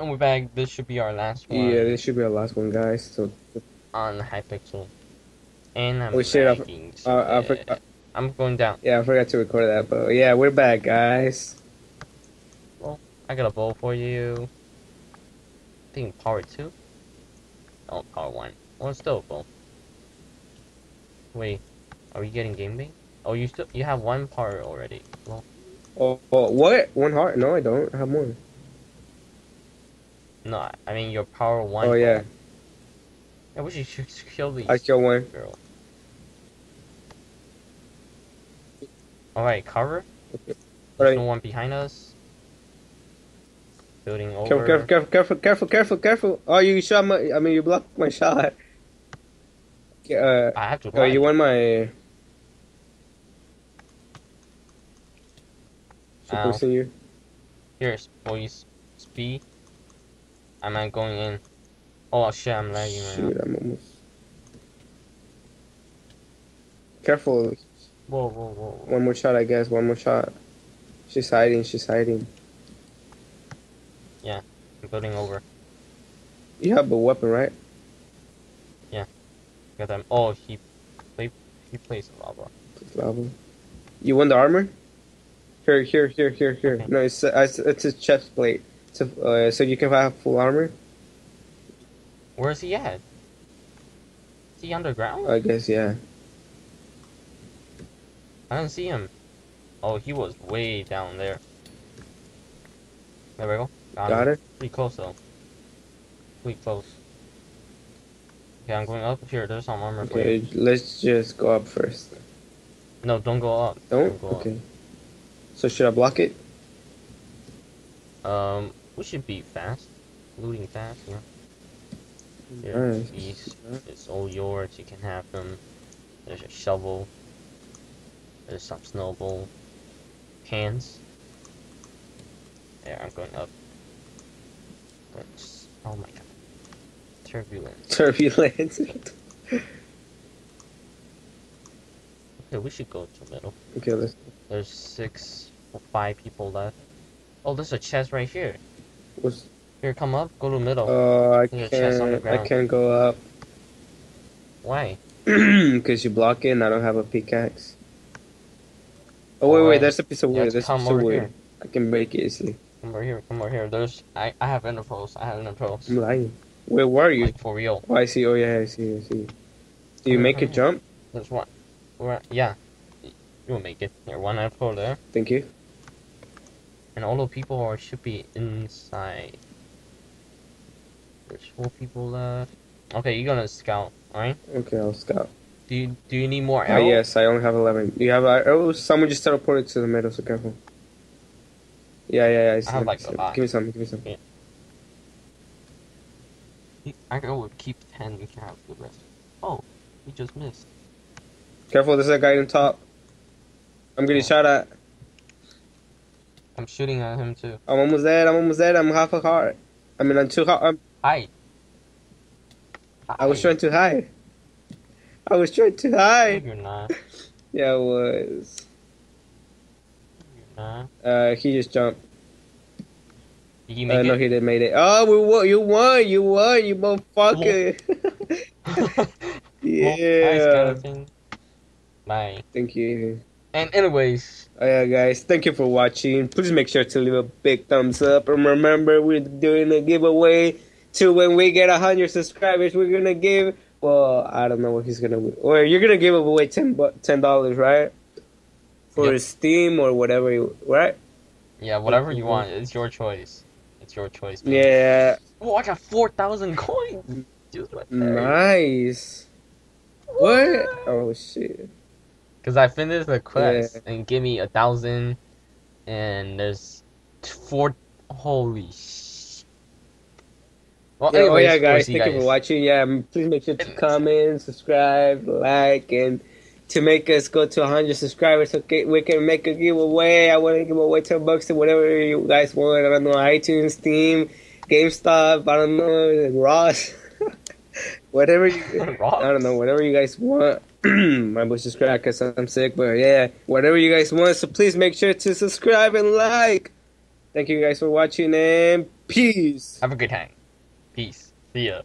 And we're back. This should be our last one Yeah, this should be our last one, guys. So, on Hypixel. And I'm Oh, shit, I- uh, I shit. forgot- I'm going down. yeah, I forgot to record that, but yeah, we're back, guys. Well, I got a bowl for you. I think power two. Oh, power one. Well, it's still a bowl. Wait, are we getting game bait? Oh, you still you have one power already. Well, Oh, oh, what? One heart? No, I don't. I have more. No, I mean your power one. Oh yeah, I wish you should kill these. I killed one. girl. All right, cover. There's Alright. no one behind us. Building over. Careful, careful, careful, careful, careful, careful. Oh, you shot my. I mean, you blocked my shot. Uh, I have to. oh, you won my. Super Ow. senior. Here, boys. Speed. I'm not going in. Oh shit, I'm lagging right now. I'm almost. Careful. Whoa, whoa, whoa. One more shot, I guess. One more shot. She's hiding. She's hiding. Yeah, I'm building over. You have a weapon, right? Yeah. Got them. Oh, he play. He plays lava. It's lava. You want the armor? Here, here, here, here, here. Okay. No, it's uh, it's, it's a chest plate. So, uh, so you can have full armor. Where is he at? Is he underground? I guess, yeah. I don't see him. Oh, he was way down there. There we go. Got him. it. Pretty close though. Pretty close. Okay, I'm going up here. There's some armor. Okay, let's just go up first. No, don't go up. Don't. go up. Okay. So should I block it? Um, we should be fast. Looting fast, yeah. Here, Nice. these, it's all yours. You can have them. There's a shovel. There's some snowball. Hands. There, I'm going up. Let's, oh my god. Turbulence. Turbulence. Okay, we should go to middle. okay, let's. There's six or five people left. Oh, there's a chest right here. What's, Here, come up. Go to the middle. uh, I There's a chest on the can't. I can't go up Why? because you block it, and I don't have a pickaxe. Oh wait, wait. There's a piece of wood. There's a piece of wood. here. I can break it easily. Come over here. Come over here. There's I. I have ender pearls. I have ender pearls. I'm lying. Wait, where are you? Like for real. Oh, I see. Oh yeah, I see. I see. Do you Come make here, it jump? There's one. Where? Yeah. You will make it. Here, one ender pearl there, Thank you. And all the people are should be inside. There's four people left. Okay, you're gonna scout. Right. Okay, I'll scout. Do you do you need more arrows? yes, I only have 11. You have uh, oh, someone just teleported to the middle, so careful. Yeah, yeah, yeah. I, see have, like, a lot. Give me some, give me some. I would keep ten. We can have the rest. Oh, he just missed. Careful, there's a guy on top. I'm getting Oh. shot at. I'm shooting at him too. I'm almost dead, I'm almost dead. I'm half a heart. I mean, I'm two heart. I'm, Hi. I was trying to hide. I was trying to No, you're not. Yeah, I was. You're not. Uh, he just jumped. Did you Uh, make no, he didn't make it. Oh, we won. You won. You won. You motherfucker. Well, hi, yeah. Bye. Thank you. And anyways, Oh, yeah, guys, thank you for watching. Please make sure to leave a big thumbs up. And remember, we're doing a giveaway to when we get 100 subscribers. We're going to give, well, I don't know what he's going to, or you're going to give away 10 bu- $10, right? For Yep. Steam or whatever, you, right? yeah, whatever you want, it's your choice. It's your choice. man. Yeah, Oh, I got four thousand coins. Right there. nice. What? Oh, shit. Because I finished the quest and give me a thousand, and there's four. Holy sh. Well, Yeah, oh, yeah, guys, thank you for watching. Yeah, um, please make sure to comment, subscribe, like, and to make us go to 100 subscribers so we can make a giveaway. I want to give away 10 bucks to whatever you guys want. I don't know, iTunes, Steam, GameStop, I don't know, Ross. whatever you, Ross? I don't know, whatever you guys want. My voice is cracked because I'm sick, but yeah, whatever you guys want. So please make sure to subscribe and like. Thank you guys for watching and Peace. Have a good time. Peace. See ya.